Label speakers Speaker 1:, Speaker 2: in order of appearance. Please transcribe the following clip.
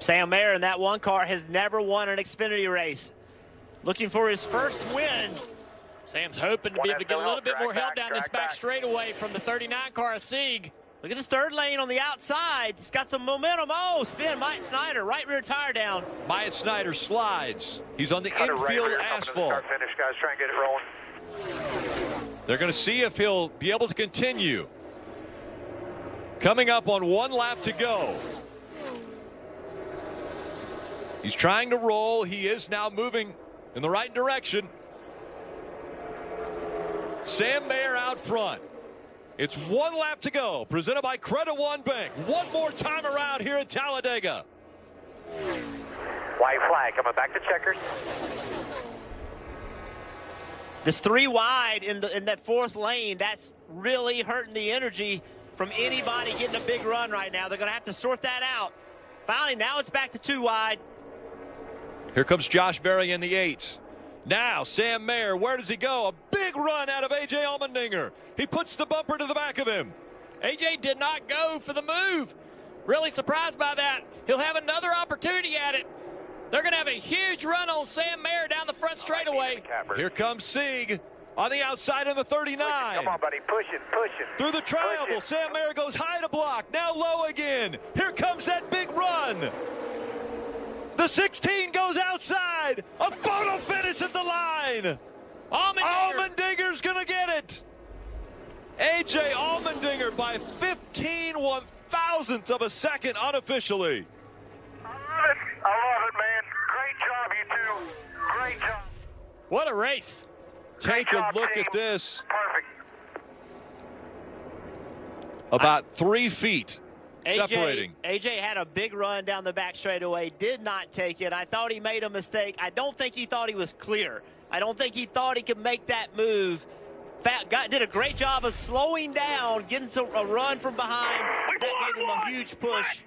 Speaker 1: Sam Mayer in that one car has never won an Xfinity race. Looking for his first win.
Speaker 2: Sam's hoping to be able to get a little bit more help down this back
Speaker 1: back.
Speaker 2: straightaway from the 39 car of Sieg.
Speaker 1: Look at this third lane on the outside. It's got some momentum. Oh, spin. Myatt Snider, right rear tire down.
Speaker 3: Myatt Snider slides. He's on the
Speaker 4: Cut it right
Speaker 3: infield
Speaker 4: here, coming to the
Speaker 3: asphalt.
Speaker 4: finish, guys. Try and get it rolling.
Speaker 3: They're going to see if he'll be able to continue. Coming up on one lap to go. He's trying to roll. He is now moving in the right direction. Sam Mayer out front. It's one lap to go. Presented by Credit One Bank. One more time around here at Talladega.
Speaker 4: White flag coming back to checkers.
Speaker 1: This three wide in the in that fourth lane, that's really hurting the energy from anybody getting a big run right now. They're going to have to sort that out. Finally, now it's back to two wide.
Speaker 3: Here comes Josh Berry in the eights. Now, Sam Mayer, where does he go? A big run out of A.J. Allmendinger. He puts the bumper to the back of him.
Speaker 2: AJ did not go for the move. Really surprised by that. He'll have another opportunity at it. They're going to have a huge run on Sam Mayer down the front straightaway.
Speaker 3: Here comes Sieg on the outside in the 39.
Speaker 4: Come on, buddy. Push it, push it.
Speaker 3: Through the triangle, Sam Mayer goes high to block. Now low again. Here comes that big run. The 16 goes outside. A photo finish at the line.
Speaker 2: Allmendinger.
Speaker 3: Allmendinger's going to get it. AJ Allmendinger by 15 one thousandths of a second unofficially.
Speaker 4: I love it. I love it, man. Great job, you two. Great job.
Speaker 2: What a race.
Speaker 3: Take a look
Speaker 4: team.
Speaker 3: at this.
Speaker 4: Perfect.
Speaker 3: About three feet separating.
Speaker 1: AJ, AJ had a big run down the back straightaway, did not take it. I thought he made a mistake. I don't think he thought he was clear. I don't think he thought he could make that move. Fat got did a great job of slowing down, getting a run from behind. That gave him a huge push.